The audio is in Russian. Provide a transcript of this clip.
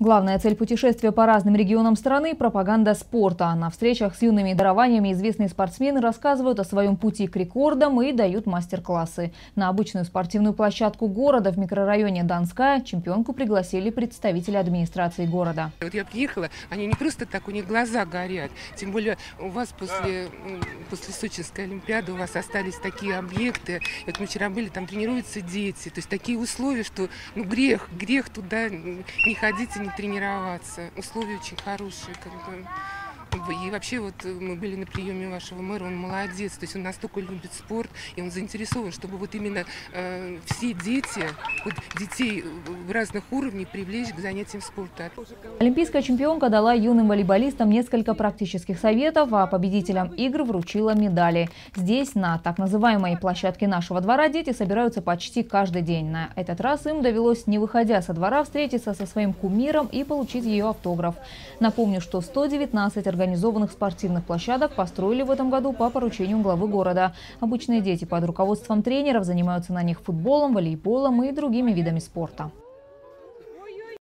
Главная цель путешествия по разным регионам страны – пропаганда спорта. На встречах с юными дарованиями известные спортсмены рассказывают о своем пути к рекордам и дают мастер-классы. На обычную спортивную площадку города в микрорайоне Донская чемпионку пригласили представители администрации города. Вот я приехала, они не просто так, у них глаза горят. Тем более у вас после, после Сочинской Олимпиады у вас остались такие объекты. Вот мы вчера были, там тренируются дети. То есть такие условия, что ну, грех, грех туда не ходить тренироваться. Условия очень хорошие, как бы. И вообще вот э, мы были на приеме вашего мэра, он молодец, то есть он настолько любит спорт, и он заинтересован, чтобы вот именно э, все дети, вот детей в разных уровнях привлечь к занятиям спорта. Олимпийская чемпионка дала юным волейболистам несколько практических советов, а победителям игр вручила медали. Здесь, на так называемой площадке нашего двора, дети собираются почти каждый день. На этот раз им довелось, не выходя со двора, встретиться со своим кумиром и получить ее автограф. Напомню, что 119 организованных спортивных площадок построили в этом году по поручению главы города. Обычные дети под руководством тренеров занимаются на них футболом, волейболом и другими видами спорта.